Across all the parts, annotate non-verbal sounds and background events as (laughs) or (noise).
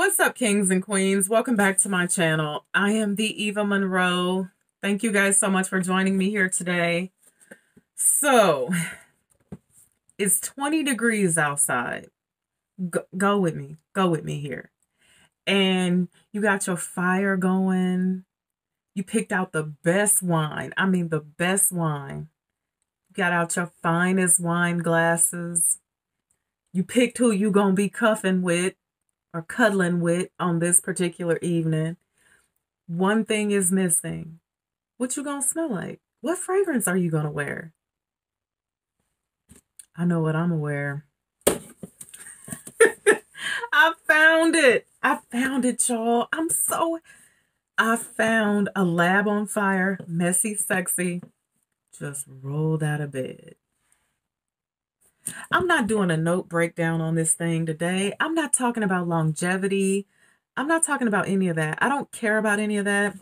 What's up, kings and queens? Welcome back to my channel. I am the Eva Monroe. Thank you guys so much for joining me here today. So, it's 20 degrees outside. Go, go with me. Go with me here. And you got your fire going. You picked out the best wine. I mean, the best wine. You got out your finest wine glasses. You picked who you gonna be cuffing with or cuddling with on this particular evening. One thing is missing. What you gonna smell like? What fragrance are you gonna wear? I know what I'm gonna. (laughs) I found it. I found it, y'all. I'm so I found a lab on fire, messy, sexy, just rolled out of bed. I'm not doing a note breakdown on this thing today. I'm not talking about longevity. I'm not talking about any of that. I don't care about any of that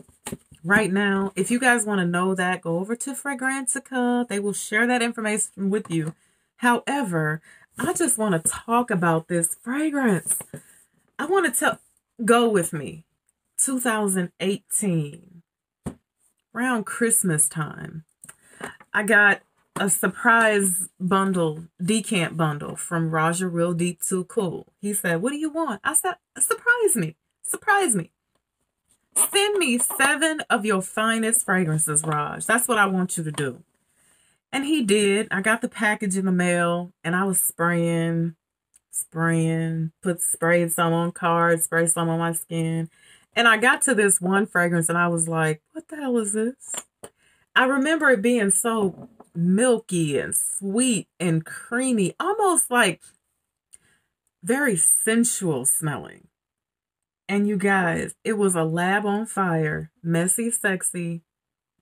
right now. If you guys want to know that, go over to Fragrantica. They will share that information with you. However, I just want to talk about this fragrance. I want to tell, go with me. 2018, around Christmas time, I got a surprise bundle, decant bundle from Raja Real Deep Too Cool. He said, What do you want? I said, Surprise me. Surprise me. Send me seven of your finest fragrances, Raj. That's what I want you to do. And he did. I got the package in the mail and I was spraying, spraying, put sprayed some on cards, sprayed some on my skin. And I got to this one fragrance and I was like, what the hell is this? I remember it being so milky and sweet and creamy, almost like very sensual smelling. And you guys, it was a lab on fire, messy, sexy,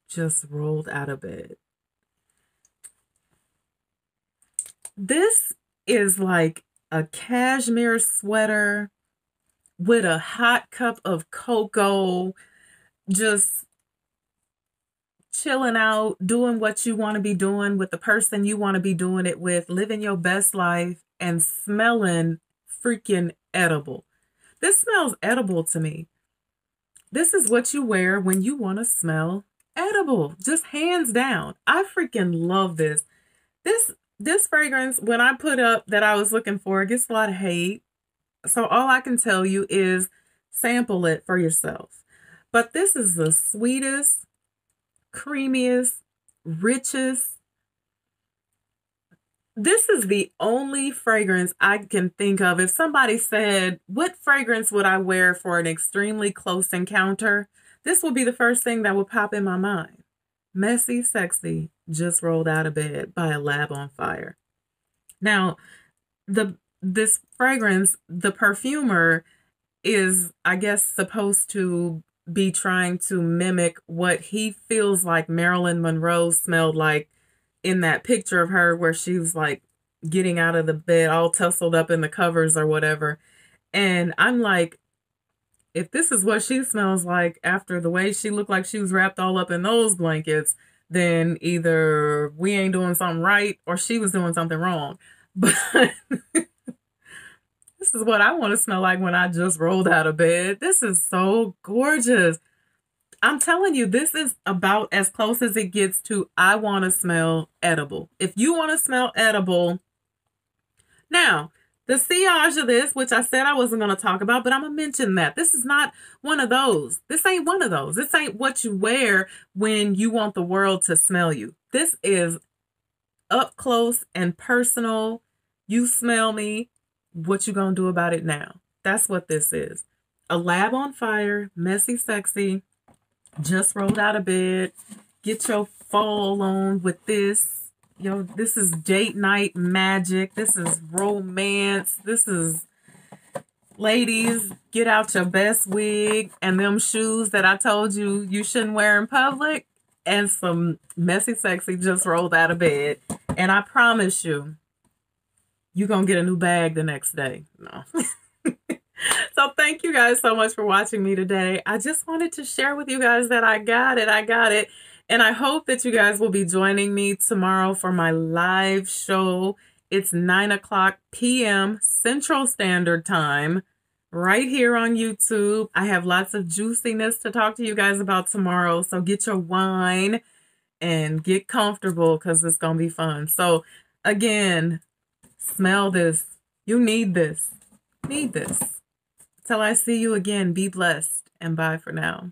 just rolled out of bed. This is like a cashmere sweater with a hot cup of cocoa, just chilling out, doing what you want to be doing with the person you want to be doing it with, living your best life, and smelling freaking edible. This smells edible to me. This is what you wear when you want to smell edible, just hands down. I freaking love this. This this fragrance, when I put up that I was looking for, it gets a lot of hate. So all I can tell you is sample it for yourself. But this is the sweetest, creamiest, richest. This is the only fragrance I can think of. If somebody said, What fragrance would I wear for an extremely close encounter? This will be the first thing that would pop in my mind. Messy, sexy, just rolled out of bed by a lab on fire. Now, the this fragrance, the perfumer is, I guess, supposed to be trying to mimic what he feels like Marilyn Monroe smelled like in that picture of her where she was like getting out of the bed all tussled up in the covers or whatever. And I'm like, if this is what she smells like after the way she looked like she was wrapped all up in those blankets, then either we ain't doing something right or she was doing something wrong. (laughs) But this is what I want to smell like when I just rolled out of bed. This is so gorgeous. I'm telling you, this is about as close as it gets to I want to smell edible. If you want to smell edible, now the sillage of this, which I said I wasn't going to talk about, but I'm going to mention that. This is not one of those. This ain't one of those. This ain't what you wear when you want the world to smell you. This is up close and personal. You smell me. What you to do about it now? That's what this is. A lab on fire, messy, sexy, just rolled out of bed. Get your fall on with this Yo, this is date night magic. This is romance. This is ladies, get out your best wig and them shoes that I told you you shouldn't wear in public and some messy sexy just rolled out of bed. And I promise you, you're going to get a new bag the next day. No. (laughs) so thank you guys so much for watching me today. I just wanted to share with you guys that I got it. I got it. And I hope that you guys will be joining me tomorrow for my live show. It's 9 o'clock p.m. Central Standard Time. right here on YouTube. I have lots of juiciness to talk to you guys about tomorrow. So get your wine and get comfortable because it's going to be fun. So, again, smell this. You need this. Need this. Till I see you again, be blessed and bye for now.